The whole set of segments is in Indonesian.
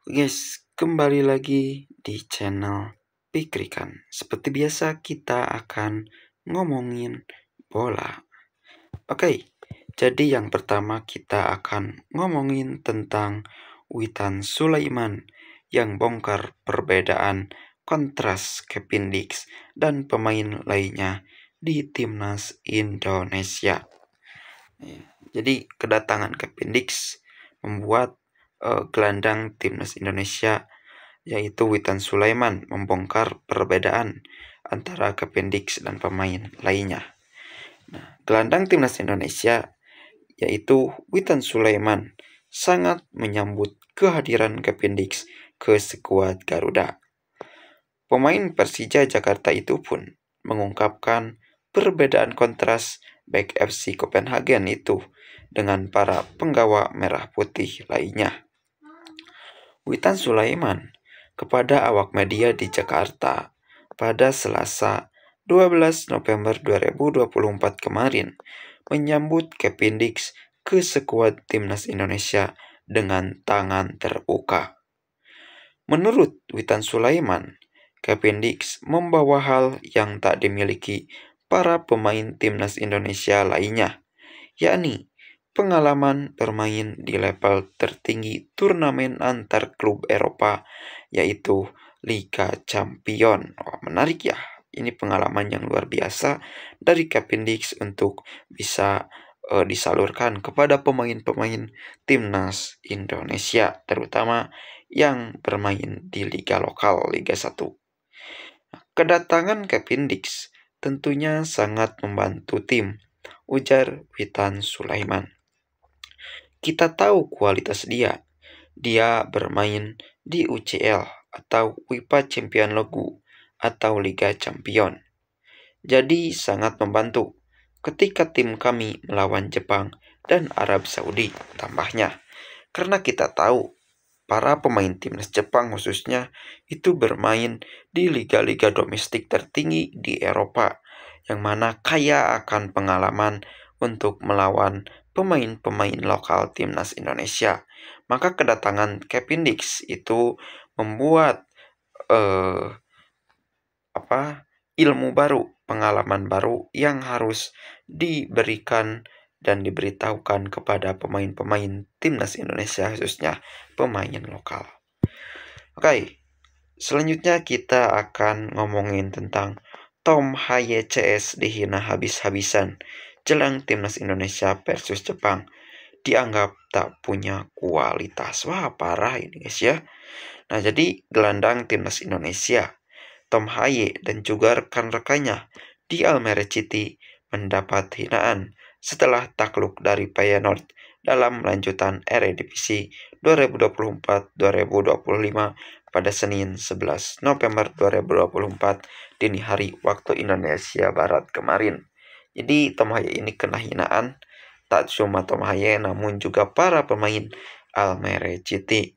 Guys, kembali lagi di channel Pikrikan. Seperti biasa kita akan ngomongin bola. Oke, jadi yang pertama kita akan ngomongin tentang Witan Sulaiman yang bongkar perbedaan kontras Kevin Dix dan pemain lainnya di timnas Indonesia. Jadi kedatangan Kevin Dix membuat uh, gelandang timnas Indonesia yaitu Witan Sulaiman membongkar perbedaan antara Kependix dan pemain lainnya. Nah, gelandang timnas Indonesia yaitu Witan Sulaiman sangat menyambut kehadiran Kependix ke skuad Garuda. Pemain Persija Jakarta itu pun mengungkapkan perbedaan kontras back FC Copenhagen itu dengan para penggawa merah putih lainnya. Witan Sulaiman kepada awak media di Jakarta pada Selasa 12 November 2024 kemarin menyambut Kevin Dix ke sekuat timnas Indonesia dengan tangan terbuka. Menurut Witan Sulaiman, Kevin membawa hal yang tak dimiliki para pemain timnas Indonesia lainnya, yakni pengalaman bermain di level tertinggi turnamen antar klub Eropa yaitu Liga Champion. Oh, menarik ya. Ini pengalaman yang luar biasa dari Dix untuk bisa uh, disalurkan kepada pemain-pemain timnas Indonesia terutama yang bermain di liga lokal Liga 1. Kedatangan Dix tentunya sangat membantu tim, ujar Witan Sulaiman. Kita tahu kualitas dia. Dia bermain di UCL atau WIPA Champion Logu atau Liga Champion. Jadi sangat membantu ketika tim kami melawan Jepang dan Arab Saudi tambahnya. Karena kita tahu para pemain timnas Jepang khususnya itu bermain di liga-liga domestik tertinggi di Eropa yang mana kaya akan pengalaman untuk melawan pemain-pemain lokal timnas Indonesia. Maka kedatangan Kevin Dix itu membuat uh, apa ilmu baru, pengalaman baru yang harus diberikan dan diberitahukan kepada pemain-pemain timnas Indonesia khususnya pemain lokal. Oke, okay, selanjutnya kita akan ngomongin tentang Tom Haye CS dihina habis-habisan jelang timnas Indonesia versus Jepang dianggap tak punya kualitas. Wah, parah ini guys ya. Nah, jadi gelandang timnas Indonesia, Tom Haye dan juga rekan-rekannya di Almere City mendapat hinaan setelah takluk dari Feyenoord dalam lanjutan Eredivisie 2024-2025 pada Senin 11 November 2024 dini hari waktu Indonesia Barat kemarin. Jadi Tom Haye ini kena hinaan tak cuma Tom Haye namun juga para pemain Almere City.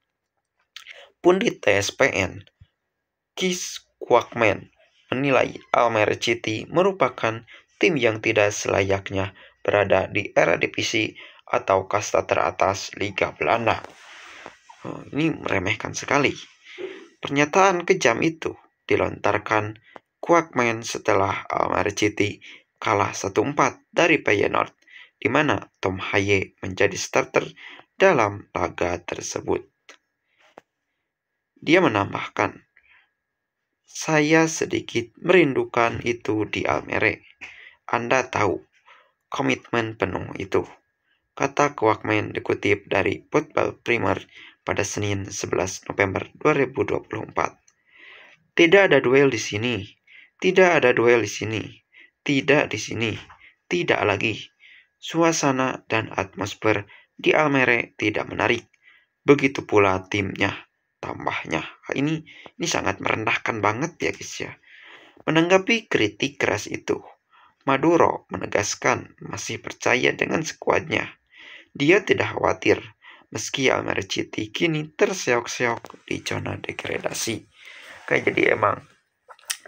Pundit TSPN Kis Kwakman menilai Almere City merupakan tim yang tidak selayaknya berada di era divisi atau kasta teratas Liga Belanda. Oh, ini meremehkan sekali. Pernyataan kejam itu dilontarkan Kwakman setelah Almere City kalah 1-4 dari Feyenoord, di mana Tom Haye menjadi starter dalam laga tersebut. Dia menambahkan, saya sedikit merindukan itu di Almere. Anda tahu, komitmen penuh itu. Kata Kwakman dikutip dari Football Primer pada Senin 11 November 2024. Tidak ada duel di sini. Tidak ada duel di sini. Tidak di sini, tidak lagi. Suasana dan atmosfer di Almere tidak menarik. Begitu pula timnya, tambahnya. Ini ini sangat merendahkan banget ya guys ya. Menanggapi kritik keras itu, Maduro menegaskan masih percaya dengan skuadnya. Dia tidak khawatir meski Almere City kini terseok-seok di zona degradasi. Kayak jadi emang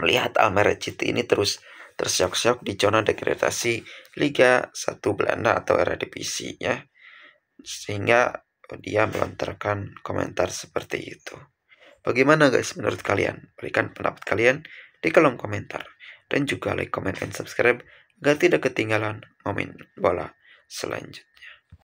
melihat Almere City ini terus terseok-seok di zona degradasi Liga 1 Belanda atau divisi ya. Sehingga dia melontarkan komentar seperti itu. Bagaimana guys menurut kalian? Berikan pendapat kalian di kolom komentar. Dan juga like, comment, and subscribe agar tidak ketinggalan momen bola selanjutnya.